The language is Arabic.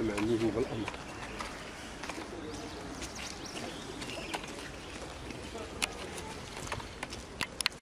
المعنيين بالأمر